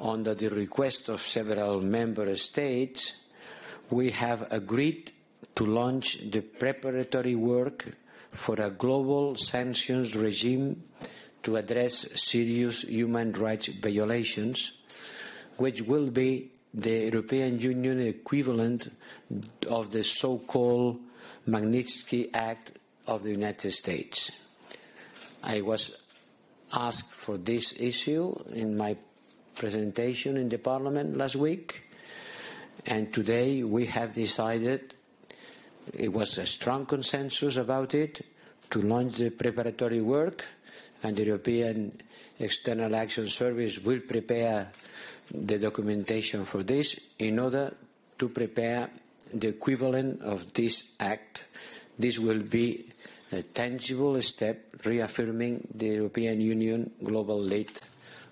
under the request of several member states, we have agreed to launch the preparatory work for a global sanctions regime to address serious human rights violations, which will be the European Union equivalent of the so-called Magnitsky Act of the United States. I was asked for this issue in my presentation in the Parliament last week, and today we have decided, it was a strong consensus about it, to launch the preparatory work, and the European External Action Service will prepare the documentation for this in order to prepare the equivalent of this act. This will be a tangible step reaffirming the European Union global lead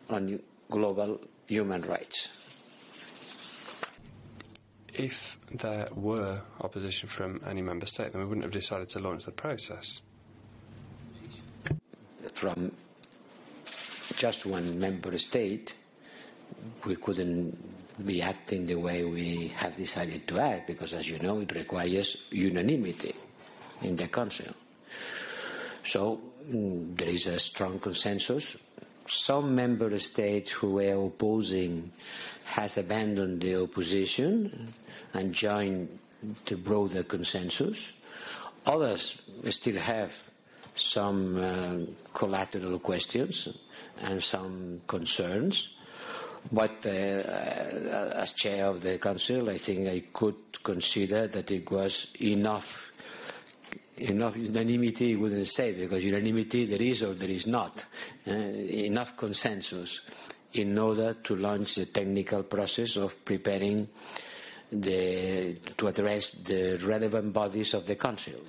on global human rights. If there were opposition from any member state, then we wouldn't have decided to launch the process. From just one member state, we couldn't be acting the way we have decided to act because, as you know, it requires unanimity in the Council. So mm, there is a strong consensus. Some member states who were opposing has abandoned the opposition and joined the broader consensus. Others still have some uh, collateral questions and some concerns. But uh, as chair of the council, I think I could consider that it was enough enough unanimity wouldn't say because unanimity there is or there is not. Uh, enough consensus in order to launch the technical process of preparing the, to address the relevant bodies of the council